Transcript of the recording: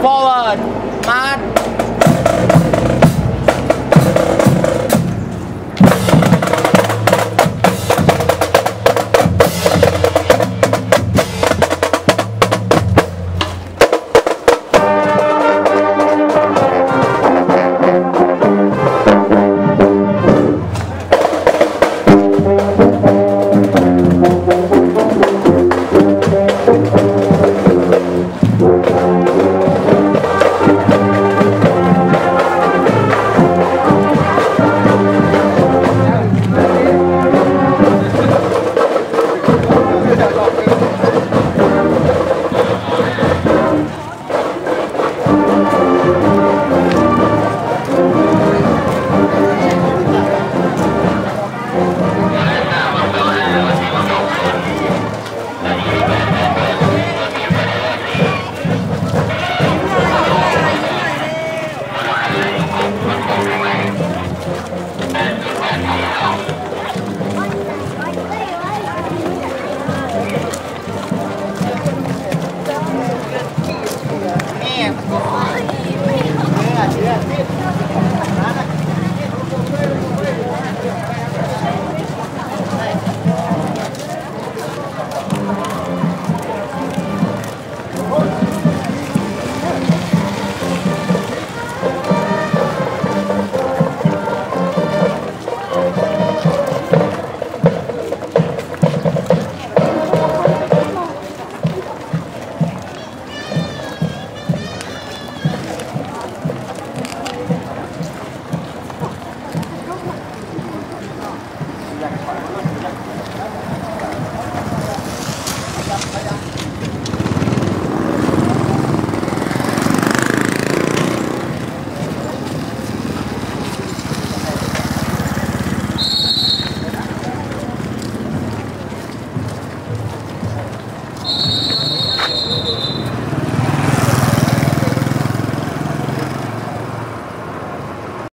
forward Yeah.